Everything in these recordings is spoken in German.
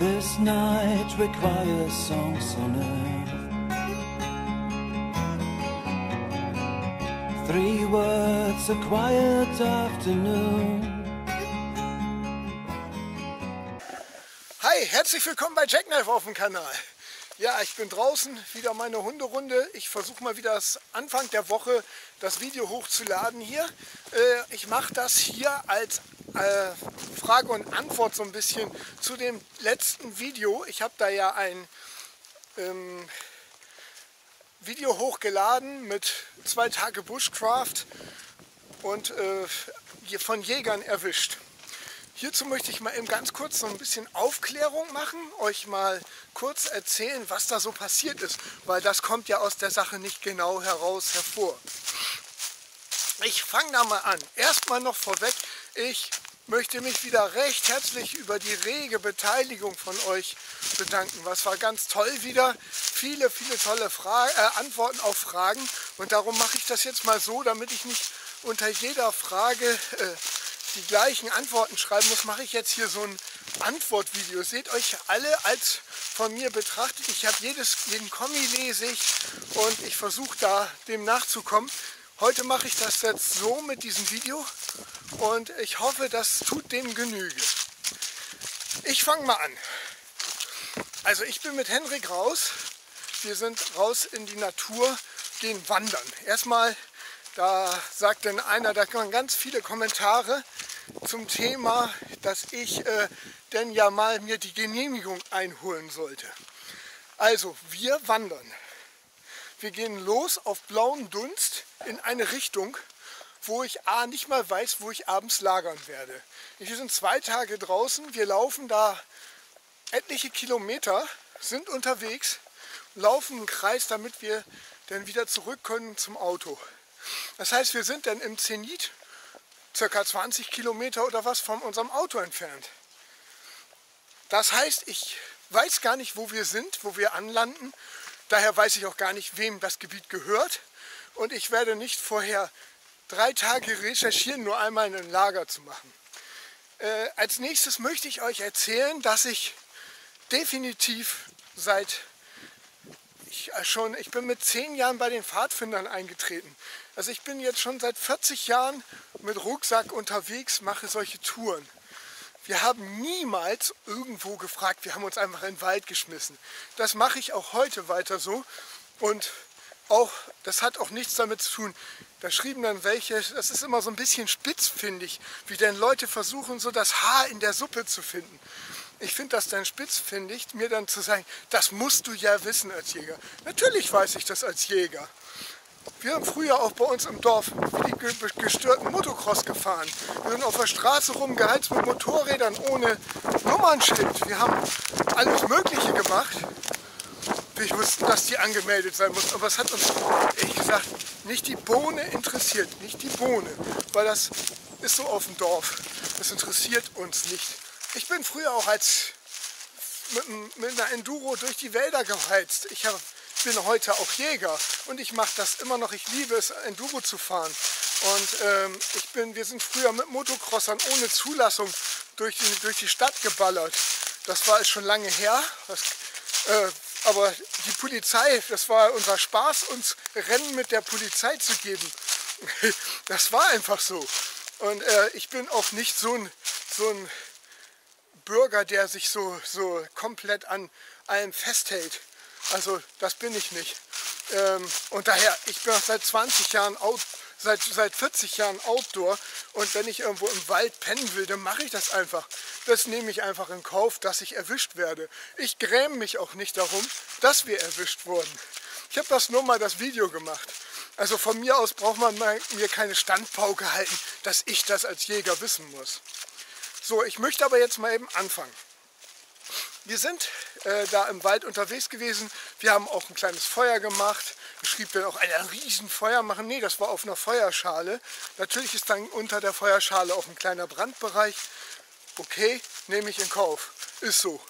This night requires songs on earth. Three words, a quiet afternoon. Hi, herzlich willkommen bei Jackknife auf dem Kanal. Ja, ich bin draußen, wieder meine Hunderunde. Ich versuche mal wieder Anfang der Woche das Video hochzuladen hier. Äh, ich mache das hier als äh, Frage und Antwort so ein bisschen zu dem letzten Video. Ich habe da ja ein ähm, Video hochgeladen mit zwei Tage Bushcraft und äh, von Jägern erwischt. Hierzu möchte ich mal eben ganz kurz so ein bisschen Aufklärung machen, euch mal kurz erzählen, was da so passiert ist, weil das kommt ja aus der Sache nicht genau heraus hervor. Ich fange da mal an. Erstmal noch vorweg, ich möchte mich wieder recht herzlich über die rege Beteiligung von euch bedanken. Was war ganz toll wieder. Viele, viele tolle Fra äh, Antworten auf Fragen. Und darum mache ich das jetzt mal so, damit ich nicht unter jeder Frage äh, die gleichen Antworten schreiben muss, mache ich jetzt hier so ein Antwortvideo. Seht euch alle als von mir betrachtet. Ich habe jedes, jeden Kommi lese ich und ich versuche da dem nachzukommen. Heute mache ich das jetzt so mit diesem Video und ich hoffe, das tut dem Genüge. Ich fange mal an. Also ich bin mit Henrik raus. Wir sind raus in die Natur, gehen wandern. Erstmal da sagt dann einer, da kommen ganz viele Kommentare zum Thema, dass ich äh, denn ja mal mir die Genehmigung einholen sollte. Also, wir wandern. Wir gehen los auf blauen Dunst in eine Richtung, wo ich A nicht mal weiß, wo ich abends lagern werde. Wir sind zwei Tage draußen, wir laufen da etliche Kilometer, sind unterwegs, laufen einen Kreis, damit wir dann wieder zurück können zum Auto. Das heißt, wir sind dann im Zenit circa 20 Kilometer oder was von unserem Auto entfernt. Das heißt, ich weiß gar nicht, wo wir sind, wo wir anlanden. Daher weiß ich auch gar nicht, wem das Gebiet gehört. Und ich werde nicht vorher drei Tage recherchieren, nur einmal ein Lager zu machen. Äh, als nächstes möchte ich euch erzählen, dass ich definitiv seit ich äh, schon, ich bin mit zehn Jahren bei den Pfadfindern eingetreten. Also ich bin jetzt schon seit 40 Jahren mit Rucksack unterwegs, mache solche Touren. Wir haben niemals irgendwo gefragt, wir haben uns einfach in den Wald geschmissen. Das mache ich auch heute weiter so. Und auch, das hat auch nichts damit zu tun. Da schrieben dann welche, das ist immer so ein bisschen spitzfindig, wie denn Leute versuchen, so das Haar in der Suppe zu finden. Ich finde das dann spitzfindig, mir dann zu sagen, das musst du ja wissen als Jäger. Natürlich weiß ich das als Jäger. Wir haben früher auch bei uns im Dorf die gestörten Motocross gefahren. Wir sind auf der Straße rumgeheizt mit Motorrädern ohne Nummernschild. Wir haben alles Mögliche gemacht. Wir wussten, dass die angemeldet sein muss. Aber es hat uns, ehrlich gesagt, nicht die Bohne interessiert. Nicht die Bohne. Weil das ist so auf dem Dorf. Das interessiert uns nicht. Ich bin früher auch als mit, mit einer Enduro durch die Wälder geheizt. Ich hab, bin heute auch Jäger und ich mache das immer noch. Ich liebe es, Enduro zu fahren. Und ähm, ich bin, wir sind früher mit Motocrossern ohne Zulassung durch die, durch die Stadt geballert. Das war schon lange her. Das, äh, aber die Polizei, das war unser Spaß, uns Rennen mit der Polizei zu geben. Das war einfach so. Und äh, ich bin auch nicht so ein, so ein Bürger, der sich so, so komplett an allem festhält. Also das bin ich nicht. Ähm, und daher, ich bin seit 20 Jahren out, seit, seit 40 Jahren Outdoor und wenn ich irgendwo im Wald pennen will, dann mache ich das einfach. Das nehme ich einfach in Kauf, dass ich erwischt werde. Ich gräme mich auch nicht darum, dass wir erwischt wurden. Ich habe das nur mal das Video gemacht. Also von mir aus braucht man mir keine Standpauke halten, dass ich das als Jäger wissen muss. So, ich möchte aber jetzt mal eben anfangen. Wir sind äh, da im Wald unterwegs gewesen. Wir haben auch ein kleines Feuer gemacht. Ich schrieb dann auch ein Riesenfeuer machen. Nee, das war auf einer Feuerschale. Natürlich ist dann unter der Feuerschale auch ein kleiner Brandbereich. Okay, nehme ich in Kauf. Ist so.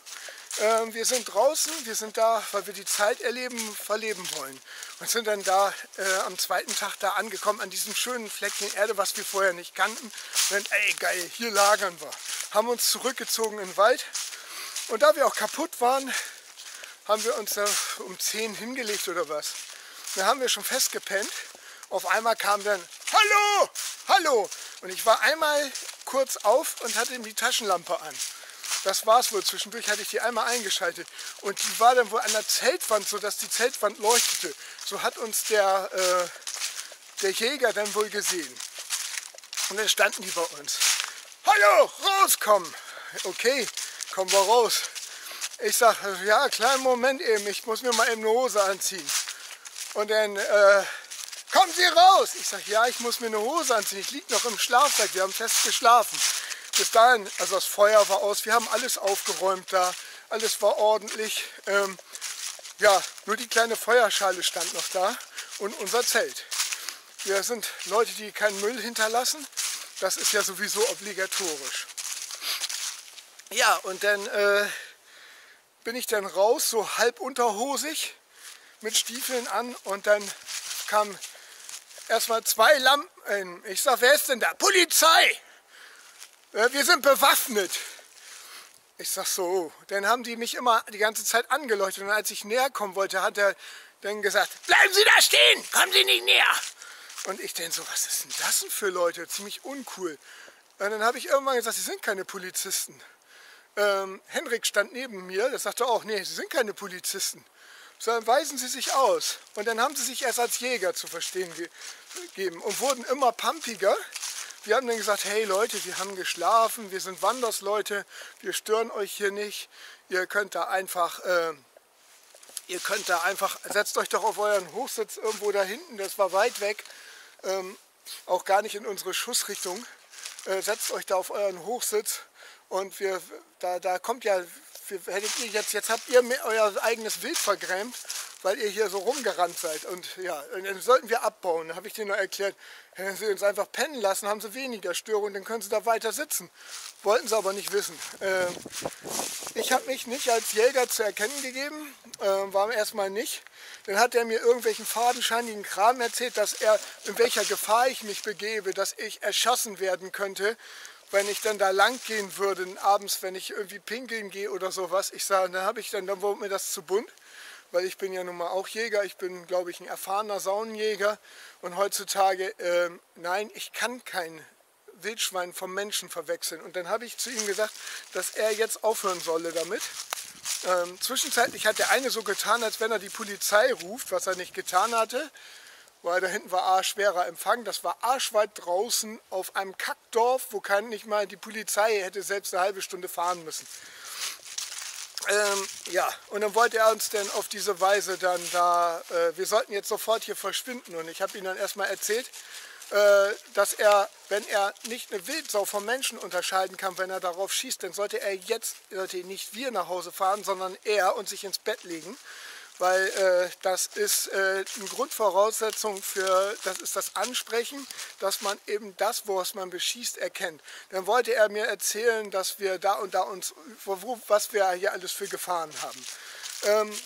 Ähm, wir sind draußen, wir sind da, weil wir die Zeit erleben, verleben wollen. Und sind dann da äh, am zweiten Tag da angekommen, an diesem schönen Fleckchen Erde, was wir vorher nicht kannten. Und ey geil, hier lagern wir. Haben uns zurückgezogen in den Wald Und da wir auch kaputt waren, haben wir uns da um 10 hingelegt oder was. Dann haben wir schon festgepennt. Auf einmal kam dann, hallo, hallo. Und ich war einmal kurz auf und hatte die Taschenlampe an. Das war es wohl. Zwischendurch hatte ich die einmal eingeschaltet. Und die war dann wohl an der Zeltwand, sodass die Zeltwand leuchtete. So hat uns der, äh, der Jäger dann wohl gesehen. Und dann standen die bei uns. Hallo, rauskommen. Okay, kommen wir raus. Ich sag, ja, kleinen Moment eben, ich muss mir mal eben eine Hose anziehen. Und dann, äh, kommen Sie raus. Ich sag, ja, ich muss mir eine Hose anziehen. Ich liege noch im Schlafsack, wir haben fest geschlafen. Bis dahin, also das Feuer war aus, wir haben alles aufgeräumt da, alles war ordentlich. Ähm, ja, nur die kleine Feuerschale stand noch da und unser Zelt. Wir sind Leute, die keinen Müll hinterlassen. Das ist ja sowieso obligatorisch. Ja, und dann äh, bin ich dann raus, so halb unterhosig, mit Stiefeln an und dann kamen erstmal zwei Lampen. Ich sag, wer ist denn da? Polizei! Wir sind bewaffnet. Ich sag so, dann haben die mich immer die ganze Zeit angeleuchtet und als ich näher kommen wollte, hat er dann gesagt, bleiben Sie da stehen, kommen Sie nicht näher. Und ich denke so, was ist denn das denn für Leute? Ziemlich uncool. Und dann habe ich irgendwann gesagt, Sie sind keine Polizisten. Ähm, Henrik stand neben mir, der sagte auch, nee, Sie sind keine Polizisten. Sondern weisen Sie sich aus. Und dann haben sie sich erst als Jäger zu verstehen gegeben und wurden immer pumpiger. Wir haben dann gesagt, hey Leute, wir haben geschlafen, wir sind Wandersleute, wir stören euch hier nicht. Ihr könnt da einfach, äh, ihr könnt da einfach, setzt euch doch auf euren Hochsitz irgendwo da hinten, das war weit weg, ähm, auch gar nicht in unsere Schussrichtung. Äh, setzt euch da auf euren Hochsitz und wir, da, da kommt ja, hättet ihr jetzt, jetzt habt ihr euer eigenes Wild vergrämt, weil ihr hier so rumgerannt seid. Und ja, dann sollten wir abbauen. Da habe ich denen noch erklärt, wenn sie uns einfach pennen lassen, haben sie weniger Störungen, dann können sie da weiter sitzen. Wollten sie aber nicht wissen. Äh, ich habe mich nicht als Jäger zu erkennen gegeben, äh, war erstmal nicht. Dann hat er mir irgendwelchen fadenscheinigen Kram erzählt, dass er, in welcher Gefahr ich mich begebe, dass ich erschossen werden könnte, wenn ich dann da lang gehen würde, abends, wenn ich irgendwie pinkeln gehe oder sowas. Ich sage, dann habe ich dann, dann wurde mir das zu bunt, weil ich bin ja nun mal auch Jäger. Ich bin, glaube ich, ein erfahrener Saunenjäger. Und heutzutage, äh, nein, ich kann kein Wildschwein vom Menschen verwechseln. Und dann habe ich zu ihm gesagt, dass er jetzt aufhören solle damit. Ähm, zwischenzeitlich hat der eine so getan, als wenn er die Polizei ruft, was er nicht getan hatte, weil da hinten war A schwerer Empfang. Das war arschweit draußen auf einem Kackdorf, wo kein, nicht mal die Polizei hätte selbst eine halbe Stunde fahren müssen. Ähm, ja, und dann wollte er uns dann auf diese Weise dann da, äh, wir sollten jetzt sofort hier verschwinden. Und ich habe ihm dann erstmal erzählt, äh, dass er, wenn er nicht eine Wildsau vom Menschen unterscheiden kann, wenn er darauf schießt, dann sollte er jetzt, sollte nicht wir nach Hause fahren, sondern er und sich ins Bett legen weil äh, das ist äh, eine Grundvoraussetzung für, das ist das Ansprechen, dass man eben das, was man beschießt, erkennt. Dann wollte er mir erzählen, dass wir da und da uns, wo, was wir hier alles für Gefahren haben. Ähm,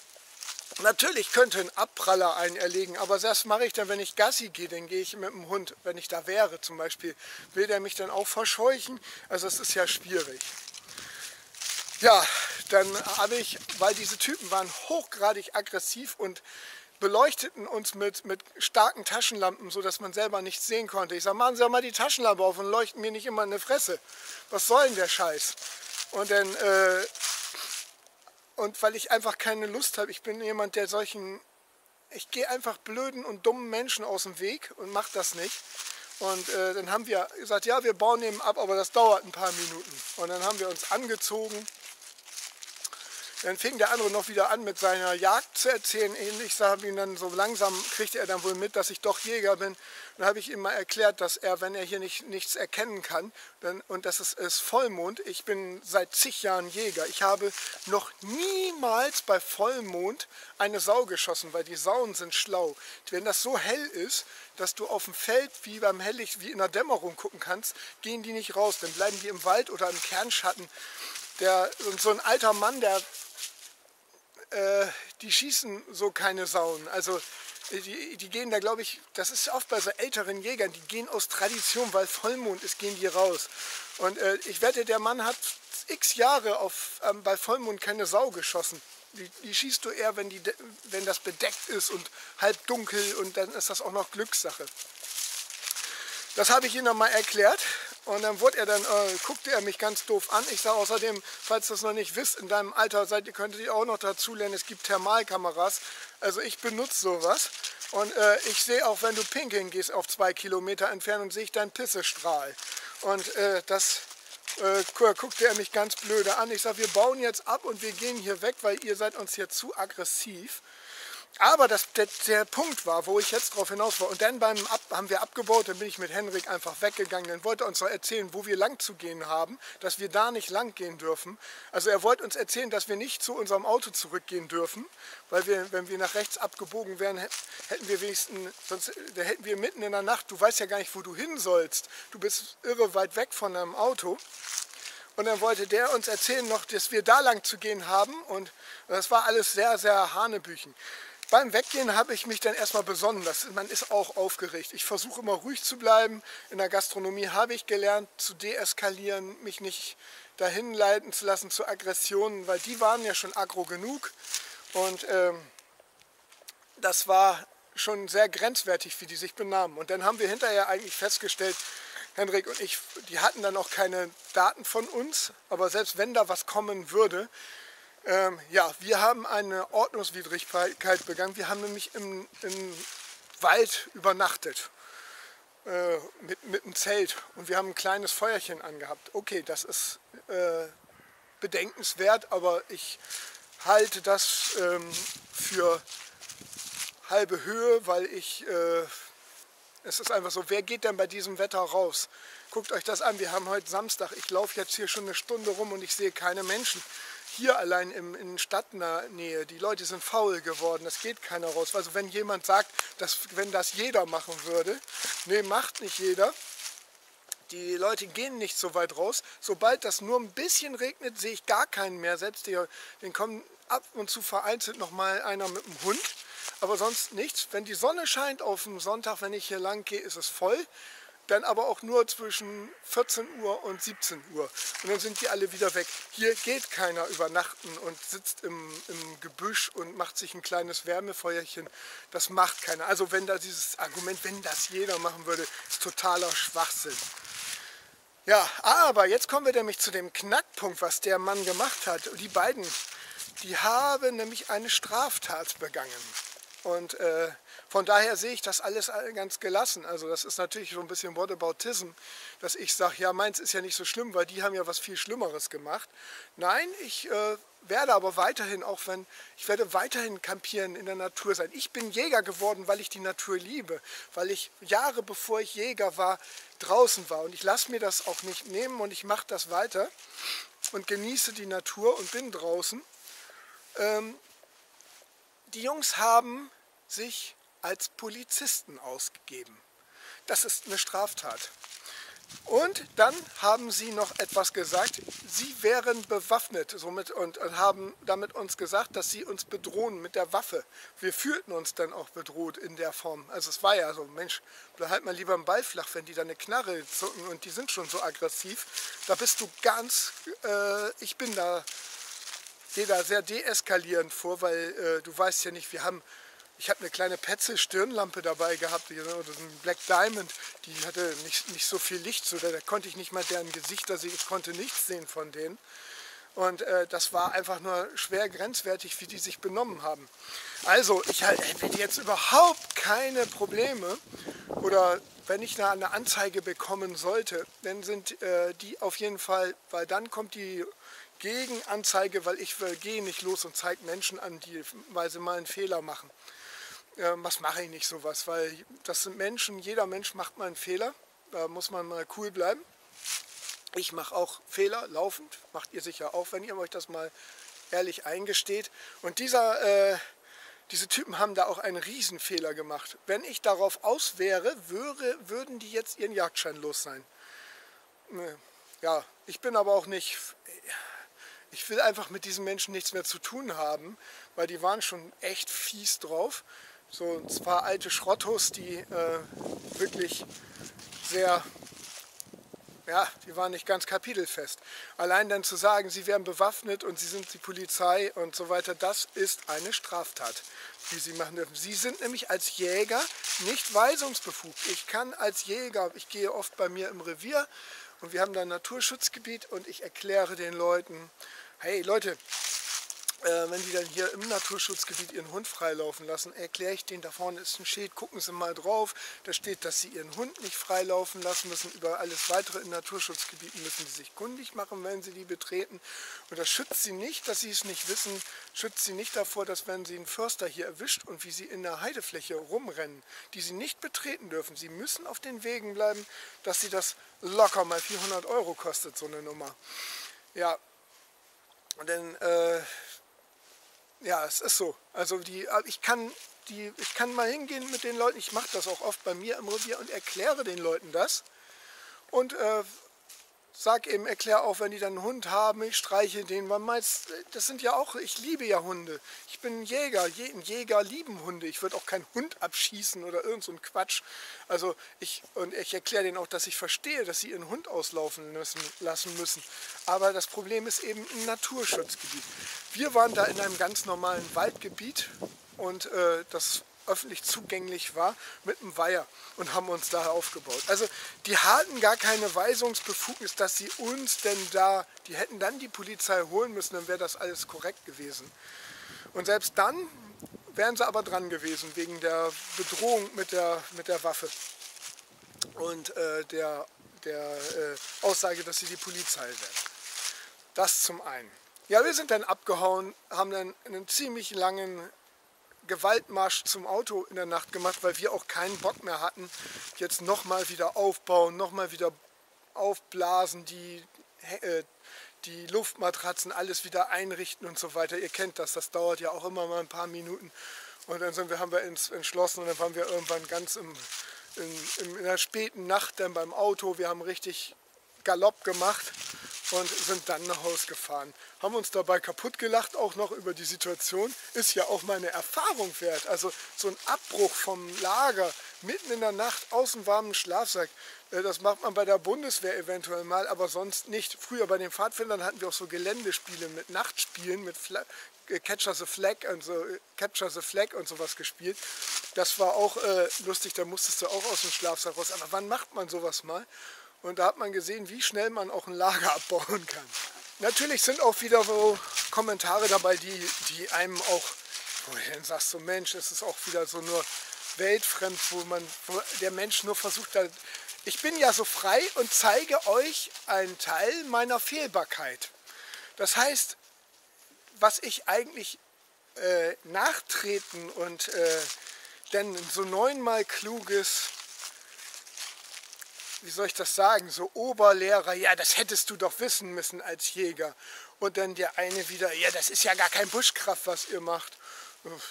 Natürlich könnte ein Abpraller einen erlegen, aber das mache ich dann, wenn ich Gassi gehe, dann gehe ich mit dem Hund, wenn ich da wäre zum Beispiel, will der mich dann auch verscheuchen? Also es ist ja schwierig. Ja, dann habe ich, weil diese Typen waren hochgradig aggressiv und beleuchteten uns mit, mit starken Taschenlampen, sodass man selber nichts sehen konnte. Ich sage, machen Sie doch mal die Taschenlampe auf und leuchten mir nicht immer in die Fresse. Was soll denn der Scheiß? Und dann, äh, und weil ich einfach keine Lust habe, ich bin jemand, der solchen, ich gehe einfach blöden und dummen Menschen aus dem Weg und mache das nicht. Und äh, dann haben wir gesagt, ja, wir bauen eben ab, aber das dauert ein paar Minuten. Und dann haben wir uns angezogen dann fing der andere noch wieder an mit seiner Jagd zu erzählen. Ich sage ihm dann so langsam, kriegte er dann wohl mit, dass ich doch Jäger bin. Dann habe ich ihm mal erklärt, dass er, wenn er hier nicht, nichts erkennen kann, dann, und das ist, ist Vollmond, ich bin seit zig Jahren Jäger. Ich habe noch niemals bei Vollmond eine Sau geschossen, weil die Sauen sind schlau. Wenn das so hell ist, dass du auf dem Feld wie beim Hellicht, wie in der Dämmerung gucken kannst, gehen die nicht raus. Dann bleiben die im Wald oder im Kernschatten. Der, so ein alter Mann, der äh, die schießen so keine Sauen. Also äh, die, die gehen da, glaube ich, das ist oft bei so älteren Jägern, die gehen aus Tradition, weil Vollmond ist, gehen die raus. Und äh, ich wette, der Mann hat x Jahre auf, ähm, bei Vollmond keine Sau geschossen. Die, die schießt du eher, wenn, die, wenn das bedeckt ist und halb dunkel und dann ist das auch noch Glückssache. Das habe ich ihm noch mal erklärt und dann wurde er dann, äh, guckte er mich ganz doof an. Ich sage außerdem, falls ihr das noch nicht wisst, in deinem Alter seid ihr, könntet ihr auch noch dazu lernen, es gibt Thermalkameras. Also ich benutze sowas. Und äh, ich sehe auch, wenn du pinkeln gehst auf zwei Kilometer Entfernung, sehe ich deinen Pissestrahl. Und äh, das äh, guckte er mich ganz blöde an. Ich sage, wir bauen jetzt ab und wir gehen hier weg, weil ihr seid uns hier zu aggressiv. Aber das, der, der, Punkt war, wo ich jetzt drauf hinaus war, und dann beim Ab, haben wir abgebaut, dann bin ich mit Henrik einfach weggegangen, dann wollte er uns erzählen, wo wir lang zu gehen haben, dass wir da nicht lang gehen dürfen. Also er wollte uns erzählen, dass wir nicht zu unserem Auto zurückgehen dürfen, weil wir, wenn wir nach rechts abgebogen wären, hätten wir wenigstens, sonst hätten wir mitten in der Nacht, du weißt ja gar nicht, wo du hin sollst, du bist irre weit weg von deinem Auto. Und dann wollte der uns erzählen noch, dass wir da lang zu gehen haben und das war alles sehr, sehr hanebüchen. Beim Weggehen habe ich mich dann erstmal besonnen. Das, man ist auch aufgeregt. Ich versuche immer ruhig zu bleiben. In der Gastronomie habe ich gelernt zu deeskalieren, mich nicht dahin leiten zu lassen zu Aggressionen, weil die waren ja schon aggro genug. Und ähm, das war schon sehr grenzwertig, wie die sich benahmen. Und dann haben wir hinterher eigentlich festgestellt, Henrik und ich, die hatten dann auch keine Daten von uns, aber selbst wenn da was kommen würde, ähm, ja, wir haben eine Ordnungswidrigkeit begangen. Wir haben nämlich im, im Wald übernachtet äh, mit, mit einem Zelt und wir haben ein kleines Feuerchen angehabt. Okay, das ist äh, bedenkenswert, aber ich halte das ähm, für halbe Höhe, weil ich, äh, es ist einfach so, wer geht denn bei diesem Wetter raus? Guckt euch das an, wir haben heute Samstag, ich laufe jetzt hier schon eine Stunde rum und ich sehe keine Menschen hier allein im, in Stadtnähe, die Leute sind faul geworden, das geht keiner raus. Also wenn jemand sagt, dass wenn das jeder machen würde, nee, macht nicht jeder. Die Leute gehen nicht so weit raus. Sobald das nur ein bisschen regnet, sehe ich gar keinen mehr. Selbst die, den kommen ab und zu vereinzelt noch mal einer mit dem Hund. Aber sonst nichts. Wenn die Sonne scheint auf dem Sonntag, wenn ich hier lang gehe, ist es voll dann aber auch nur zwischen 14 Uhr und 17 Uhr. Und dann sind die alle wieder weg. Hier geht keiner übernachten und sitzt im, im Gebüsch und macht sich ein kleines Wärmefeuerchen. Das macht keiner. Also wenn da dieses Argument, wenn das jeder machen würde, ist totaler Schwachsinn. Ja, aber jetzt kommen wir nämlich zu dem Knackpunkt, was der Mann gemacht hat. Die beiden, die haben nämlich eine Straftat begangen. Und äh, von daher sehe ich das alles ganz gelassen. Also das ist natürlich so ein bisschen Whataboutism, dass ich sage, ja meins ist ja nicht so schlimm, weil die haben ja was viel Schlimmeres gemacht. Nein, ich äh, werde aber weiterhin, auch wenn, ich werde weiterhin campieren in der Natur sein. Ich bin Jäger geworden, weil ich die Natur liebe, weil ich Jahre bevor ich Jäger war, draußen war. Und ich lasse mir das auch nicht nehmen und ich mache das weiter und genieße die Natur und bin draußen. Ähm, die Jungs haben sich als Polizisten ausgegeben. Das ist eine Straftat. Und dann haben sie noch etwas gesagt, sie wären bewaffnet somit und haben damit uns gesagt, dass sie uns bedrohen mit der Waffe. Wir fühlten uns dann auch bedroht in der Form. Also es war ja so, Mensch, behalt mal lieber einen Ball flach, wenn die da eine Knarre zucken und die sind schon so aggressiv. Da bist du ganz, äh, ich bin da gehe da sehr deeskalierend vor, weil äh, du weißt ja nicht, wir haben, ich habe eine kleine Petze Stirnlampe dabei gehabt, das ist ein Black Diamond, die hatte nicht, nicht so viel Licht, so, da, da konnte ich nicht mal deren Gesichter sehen, ich konnte nichts sehen von denen. Und äh, das war einfach nur schwer grenzwertig, wie die sich benommen haben. Also, ich hätte jetzt überhaupt keine Probleme oder wenn ich eine Anzeige bekommen sollte, dann sind äh, die auf jeden Fall, weil dann kommt die Gegenanzeige, weil ich äh, gehe nicht los und zeige Menschen an, die, weil sie mal einen Fehler machen. Äh, was mache ich nicht sowas, weil das sind Menschen, jeder Mensch macht mal einen Fehler, da muss man mal cool bleiben. Ich mache auch Fehler laufend, macht ihr sicher auch, wenn ihr euch das mal ehrlich eingesteht. Und dieser, äh, diese Typen haben da auch einen Riesenfehler gemacht. Wenn ich darauf aus wäre, würde, würden die jetzt ihren Jagdschein los sein. Ja, ich bin aber auch nicht ich will einfach mit diesen Menschen nichts mehr zu tun haben, weil die waren schon echt fies drauf. So zwar alte Schrottos, die äh, wirklich sehr ja, die waren nicht ganz kapitelfest. Allein dann zu sagen, sie wären bewaffnet und sie sind die Polizei und so weiter, das ist eine Straftat, die sie machen dürfen. Sie sind nämlich als Jäger nicht weisungsbefugt. Ich kann als Jäger, ich gehe oft bei mir im Revier und wir haben da ein Naturschutzgebiet und ich erkläre den Leuten, hey Leute, äh, wenn die dann hier im Naturschutzgebiet ihren Hund freilaufen lassen, erkläre ich denen, da vorne ist ein Schild, gucken Sie mal drauf. Da steht, dass Sie Ihren Hund nicht freilaufen lassen müssen. Über alles weitere in Naturschutzgebieten müssen Sie sich kundig machen, wenn Sie die betreten. Und das schützt Sie nicht, dass Sie es nicht wissen, schützt Sie nicht davor, dass wenn Sie einen Förster hier erwischt und wie Sie in der Heidefläche rumrennen, die Sie nicht betreten dürfen, Sie müssen auf den Wegen bleiben, dass Sie das locker mal 400 Euro kostet, so eine Nummer. Ja, denn äh, ja, es ist so. Also die, ich kann, die, ich kann mal hingehen mit den Leuten, ich mache das auch oft bei mir im Revier und erkläre den Leuten das. Und äh, sag eben, erklär auch, wenn die dann einen Hund haben, ich streiche den, weil meist, das sind ja auch, ich liebe ja Hunde. Ich bin ein Jäger, ein Jäger lieben Hunde. Ich würde auch keinen Hund abschießen oder irgend so ein Quatsch. Also ich, und ich erkläre denen auch, dass ich verstehe, dass sie ihren Hund auslaufen müssen, lassen müssen. Aber das Problem ist eben ein Naturschutzgebiet. Wir waren da in einem ganz normalen Waldgebiet und äh, das öffentlich zugänglich war, mit einem Weiher und haben uns da aufgebaut. Also die hatten gar keine Weisungsbefugnis, dass sie uns denn da, die hätten dann die Polizei holen müssen, dann wäre das alles korrekt gewesen. Und selbst dann wären sie aber dran gewesen, wegen der Bedrohung mit der, mit der Waffe und äh, der, der äh, Aussage, dass sie die Polizei wären. Das zum einen. Ja, wir sind dann abgehauen, haben dann einen ziemlich langen Gewaltmarsch zum Auto in der Nacht gemacht, weil wir auch keinen Bock mehr hatten, jetzt nochmal wieder aufbauen, nochmal wieder aufblasen, die, äh, die Luftmatratzen, alles wieder einrichten und so weiter. Ihr kennt das, das dauert ja auch immer mal ein paar Minuten. Und dann sind wir, haben wir entschlossen und dann waren wir irgendwann ganz im, in, in der späten Nacht dann beim Auto. Wir haben richtig Galopp gemacht und sind dann nach Hause gefahren. Haben uns dabei kaputt gelacht, auch noch über die Situation. Ist ja auch meine Erfahrung wert. Also so ein Abbruch vom Lager mitten in der Nacht aus dem warmen Schlafsack, äh, das macht man bei der Bundeswehr eventuell mal, aber sonst nicht. Früher bei den Pfadfindern hatten wir auch so Geländespiele mit Nachtspielen, mit Fla äh, Catcher the Flag und so, äh, Capture the Flag und sowas gespielt. Das war auch äh, lustig, da musstest du auch aus dem Schlafsack raus. Aber wann macht man sowas mal? Und da hat man gesehen, wie schnell man auch ein Lager abbauen kann. Natürlich sind auch wieder so Kommentare dabei, die, die einem auch, wo du dann sagst, so Mensch, es ist auch wieder so nur weltfremd, wo man, wo der Mensch nur versucht, da, ich bin ja so frei und zeige euch einen Teil meiner Fehlbarkeit. Das heißt, was ich eigentlich äh, nachtreten und äh, denn so neunmal kluges wie soll ich das sagen, so Oberlehrer, ja, das hättest du doch wissen müssen als Jäger. Und dann der eine wieder, ja, das ist ja gar kein Buschkraft, was ihr macht.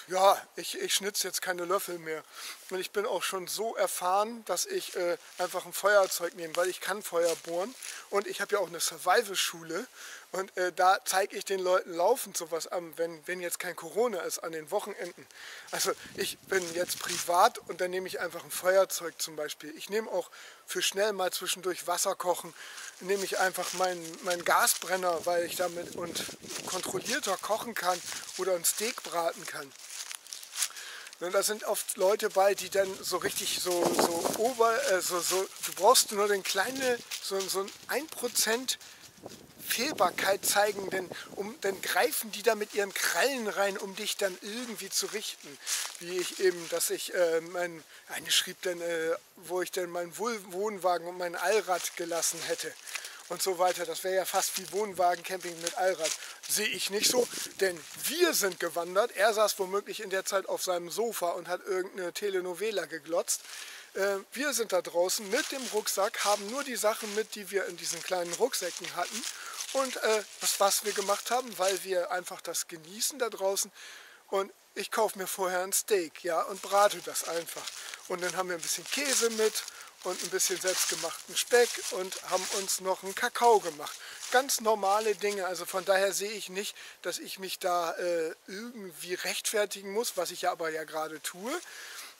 Ja, ich, ich schnitze jetzt keine Löffel mehr. Und ich bin auch schon so erfahren, dass ich äh, einfach ein Feuerzeug nehme, weil ich kann Feuer bohren. Und ich habe ja auch eine Survival-Schule. Und äh, da zeige ich den Leuten laufend sowas an, wenn, wenn jetzt kein Corona ist, an den Wochenenden. Also ich bin jetzt privat und dann nehme ich einfach ein Feuerzeug zum Beispiel. Ich nehme auch für schnell mal zwischendurch Wasser kochen, nehme ich einfach meinen, meinen Gasbrenner, weil ich damit und kontrollierter kochen kann oder ein Steak braten kann. Da sind oft Leute bei, die dann so richtig so, so ober, äh, so, so, du brauchst nur den kleinen, so, so ein 1% Fehlbarkeit zeigen, denn, um, dann greifen die da mit ihren Krallen rein, um dich dann irgendwie zu richten. Wie ich eben, dass ich äh, mein, eine schrieb dann, äh, wo ich dann meinen Wohnwagen und mein Allrad gelassen hätte und so weiter. Das wäre ja fast wie Wohnwagen-Camping mit Allrad. Sehe ich nicht so, denn wir sind gewandert. Er saß womöglich in der Zeit auf seinem Sofa und hat irgendeine Telenovela geglotzt. Äh, wir sind da draußen mit dem Rucksack, haben nur die Sachen mit, die wir in diesen kleinen Rucksäcken hatten. Und äh, das, was wir gemacht haben, weil wir einfach das genießen da draußen. Und ich kaufe mir vorher ein Steak, ja, und brate das einfach. Und dann haben wir ein bisschen Käse mit und ein bisschen selbstgemachten Speck und haben uns noch einen Kakao gemacht. Ganz normale Dinge, also von daher sehe ich nicht, dass ich mich da äh, irgendwie rechtfertigen muss, was ich ja aber ja gerade tue.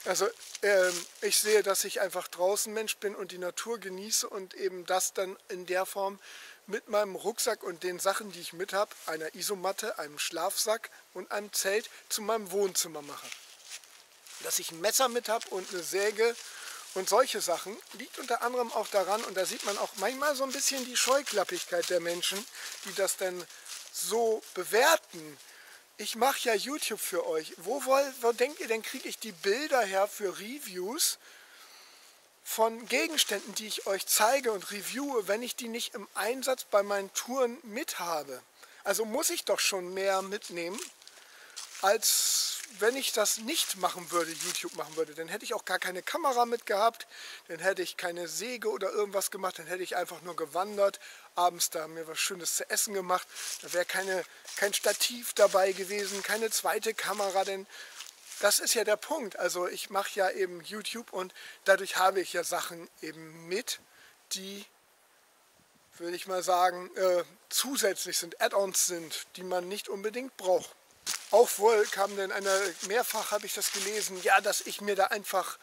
Also ähm, ich sehe, dass ich einfach draußen Mensch bin und die Natur genieße und eben das dann in der Form mit meinem Rucksack und den Sachen, die ich mit habe, einer Isomatte, einem Schlafsack und einem Zelt zu meinem Wohnzimmer mache. Dass ich ein Messer mit habe und eine Säge und solche Sachen liegt unter anderem auch daran, und da sieht man auch manchmal so ein bisschen die Scheuklappigkeit der Menschen, die das dann so bewerten. Ich mache ja YouTube für euch. Wo, wollt, wo denkt ihr denn, kriege ich die Bilder her für Reviews von Gegenständen, die ich euch zeige und reviewe, wenn ich die nicht im Einsatz bei meinen Touren mit habe? Also muss ich doch schon mehr mitnehmen, als wenn ich das nicht machen würde, YouTube machen würde, dann hätte ich auch gar keine Kamera mit gehabt, dann hätte ich keine Säge oder irgendwas gemacht, dann hätte ich einfach nur gewandert, abends da mir was Schönes zu essen gemacht, da wäre keine, kein Stativ dabei gewesen, keine zweite Kamera, denn das ist ja der Punkt. Also ich mache ja eben YouTube und dadurch habe ich ja Sachen eben mit, die, würde ich mal sagen, äh, zusätzlich sind, Add-ons sind, die man nicht unbedingt braucht. Auch wohl kam dann einer, mehrfach habe ich das gelesen, ja, dass ich mir da einfach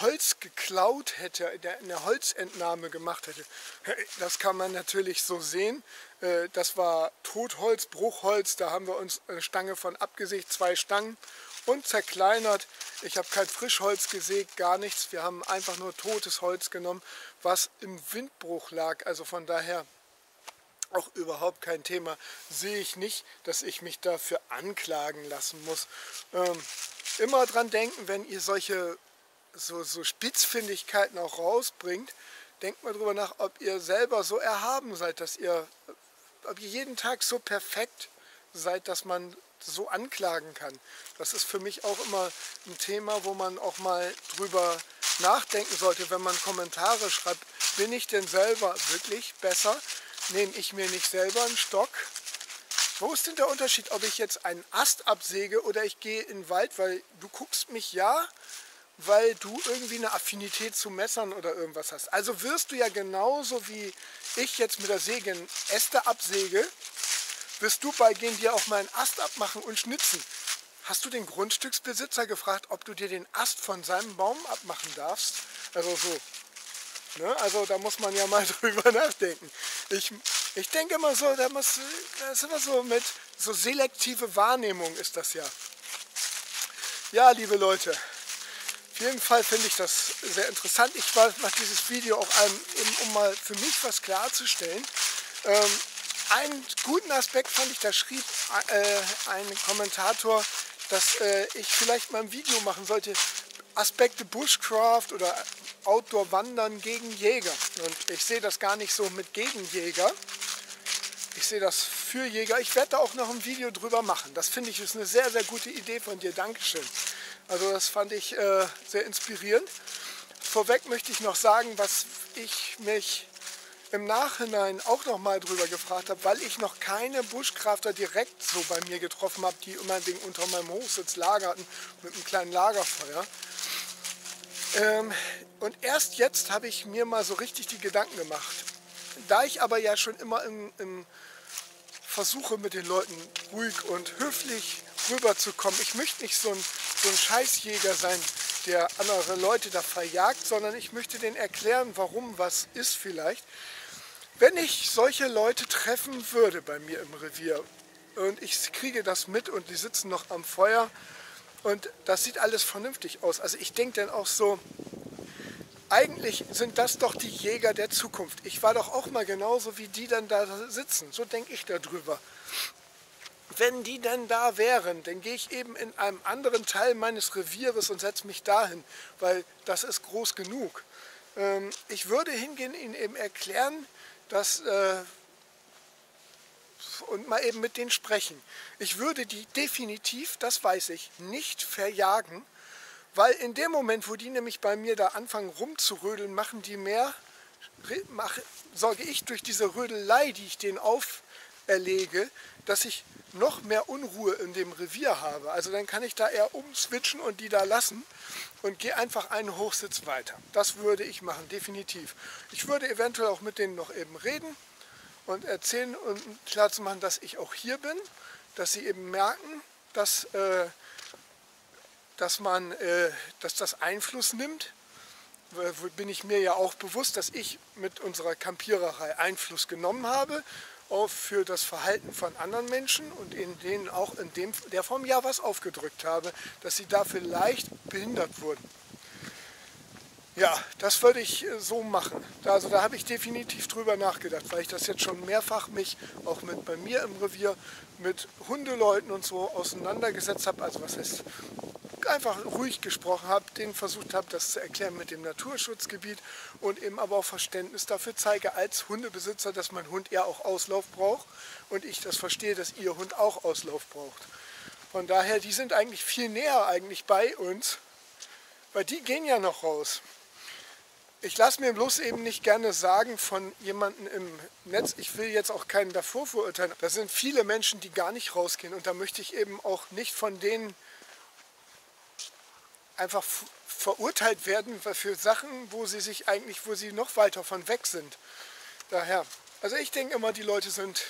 Holz geklaut hätte, eine Holzentnahme gemacht hätte. Das kann man natürlich so sehen. Äh, das war Totholz, Bruchholz, da haben wir uns eine Stange von abgesägt, zwei Stangen und zerkleinert. Ich habe kein Frischholz gesägt, gar nichts. Wir haben einfach nur totes Holz genommen, was im Windbruch lag. Also von daher auch überhaupt kein Thema. Sehe ich nicht, dass ich mich dafür anklagen lassen muss. Ähm, immer dran denken, wenn ihr solche so, so Spitzfindigkeiten auch rausbringt, denkt mal drüber nach, ob ihr selber so erhaben seid, dass ihr, ob ihr jeden Tag so perfekt seid, dass man so anklagen kann. Das ist für mich auch immer ein Thema, wo man auch mal drüber nachdenken sollte, wenn man Kommentare schreibt. Bin ich denn selber wirklich besser? Nehme ich mir nicht selber einen Stock. Wo ist denn der Unterschied, ob ich jetzt einen Ast absäge oder ich gehe in den Wald, weil du guckst mich ja, weil du irgendwie eine Affinität zu Messern oder irgendwas hast. Also wirst du ja genauso wie ich jetzt mit der Säge Äste absäge, wirst du bei gehen dir auch mal einen Ast abmachen und schnitzen. Hast du den Grundstücksbesitzer gefragt, ob du dir den Ast von seinem Baum abmachen darfst? Also so, Ne? Also da muss man ja mal drüber nachdenken. Ich, ich denke immer so, da muss, das ist immer so mit so selektive Wahrnehmung ist das ja. Ja, liebe Leute, auf jeden Fall finde ich das sehr interessant. Ich mache dieses Video auch einem, eben, um mal für mich was klarzustellen. Ähm, einen guten Aspekt fand ich, da schrieb äh, ein Kommentator, dass äh, ich vielleicht mal ein Video machen sollte, Aspekte Bushcraft oder Outdoor-Wandern gegen Jäger. Und ich sehe das gar nicht so mit Gegenjäger. Ich sehe das für Jäger. Ich werde da auch noch ein Video drüber machen. Das finde ich ist eine sehr, sehr gute Idee von dir. Dankeschön. Also das fand ich äh, sehr inspirierend. Vorweg möchte ich noch sagen, was ich mich im Nachhinein auch noch mal drüber gefragt habe, weil ich noch keine Buschkrafter direkt so bei mir getroffen habe, die unbedingt unter meinem Hochsitz lagerten mit einem kleinen Lagerfeuer. Ähm, und erst jetzt habe ich mir mal so richtig die Gedanken gemacht. Da ich aber ja schon immer im, im versuche mit den Leuten ruhig und höflich rüberzukommen. Ich möchte nicht so ein, so ein Scheißjäger sein, der andere Leute da verjagt, sondern ich möchte denen erklären, warum was ist vielleicht. Wenn ich solche Leute treffen würde bei mir im Revier und ich kriege das mit und die sitzen noch am Feuer und das sieht alles vernünftig aus. Also ich denke dann auch so, eigentlich sind das doch die Jäger der Zukunft. Ich war doch auch mal genauso wie die dann da sitzen. So denke ich darüber. Wenn die denn da wären, dann gehe ich eben in einem anderen Teil meines Revieres und setze mich dahin, weil das ist groß genug. Ähm, ich würde hingehen, ihnen eben erklären, dass und mal eben mit denen sprechen. Ich würde die definitiv, das weiß ich, nicht verjagen, weil in dem Moment, wo die nämlich bei mir da anfangen rumzurödeln, machen die mehr, mach, sorge ich durch diese Rödelei, die ich denen auferlege, dass ich noch mehr Unruhe in dem Revier habe. Also dann kann ich da eher umswitchen und die da lassen und gehe einfach einen Hochsitz weiter. Das würde ich machen, definitiv. Ich würde eventuell auch mit denen noch eben reden, und erzählen und klar zu machen, dass ich auch hier bin, dass sie eben merken, dass äh, dass man, äh, dass das Einfluss nimmt. Bin ich mir ja auch bewusst, dass ich mit unserer Kampiererei Einfluss genommen habe auf für das Verhalten von anderen Menschen und in denen auch in dem, der Form ja was aufgedrückt habe, dass sie da vielleicht behindert wurden. Ja, das würde ich äh, so machen. Also da habe ich definitiv drüber nachgedacht, weil ich das jetzt schon mehrfach mich auch mit bei mir im Revier mit Hundeleuten und so auseinandergesetzt habe. Also was heißt einfach ruhig gesprochen habe, denen versucht habe, das zu erklären mit dem Naturschutzgebiet und eben aber auch Verständnis dafür zeige als Hundebesitzer, dass mein Hund ja auch Auslauf braucht und ich das verstehe, dass ihr Hund auch Auslauf braucht. Von daher, die sind eigentlich viel näher eigentlich bei uns, weil die gehen ja noch raus. Ich lasse mir bloß eben nicht gerne sagen von jemandem im Netz, ich will jetzt auch keinen davor verurteilen. Da sind viele Menschen, die gar nicht rausgehen und da möchte ich eben auch nicht von denen einfach verurteilt werden für Sachen, wo sie sich eigentlich, wo sie noch weiter von weg sind. Daher, also ich denke immer, die Leute sind,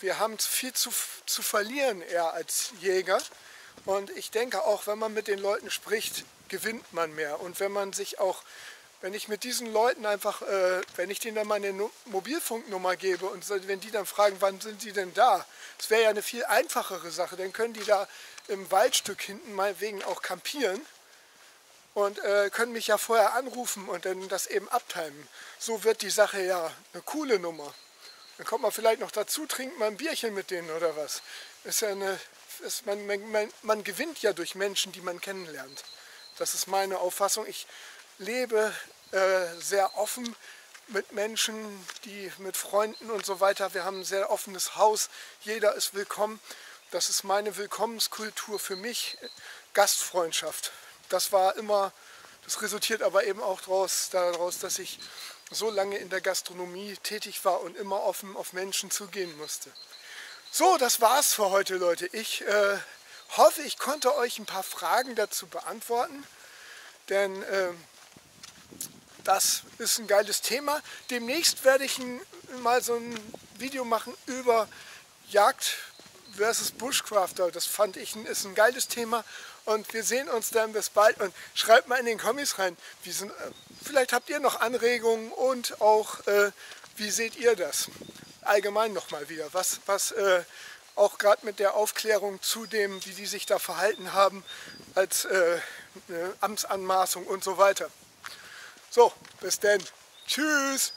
wir haben viel zu, zu verlieren eher als Jäger. Und ich denke auch, wenn man mit den Leuten spricht, gewinnt man mehr. Und wenn man sich auch wenn ich mit diesen Leuten einfach, äh, wenn ich denen dann meine no Mobilfunknummer gebe und so, wenn die dann fragen, wann sind sie denn da, das wäre ja eine viel einfachere Sache. Dann können die da im Waldstück hinten mal wegen auch campieren und äh, können mich ja vorher anrufen und dann das eben abtimen. So wird die Sache ja eine coole Nummer. Dann kommt man vielleicht noch dazu, trinkt mal ein Bierchen mit denen oder was. Ist ja eine, ist, man, man, man gewinnt ja durch Menschen, die man kennenlernt. Das ist meine Auffassung. Ich lebe sehr offen mit Menschen, die mit Freunden und so weiter. Wir haben ein sehr offenes Haus. Jeder ist willkommen. Das ist meine Willkommenskultur für mich. Gastfreundschaft. Das war immer, das resultiert aber eben auch daraus, daraus, dass ich so lange in der Gastronomie tätig war und immer offen auf Menschen zugehen musste. So, das war's für heute, Leute. Ich äh, hoffe, ich konnte euch ein paar Fragen dazu beantworten, denn äh, das ist ein geiles Thema. Demnächst werde ich mal so ein Video machen über Jagd versus Bushcrafter. Das fand ich ein, ist ein geiles Thema. Und wir sehen uns dann bis bald. Und schreibt mal in den Kommis rein, sind, äh, vielleicht habt ihr noch Anregungen und auch, äh, wie seht ihr das? Allgemein nochmal wieder. Was, was äh, auch gerade mit der Aufklärung zu dem, wie die sich da verhalten haben, als äh, Amtsanmaßung und so weiter. So, bis denn. Tschüss.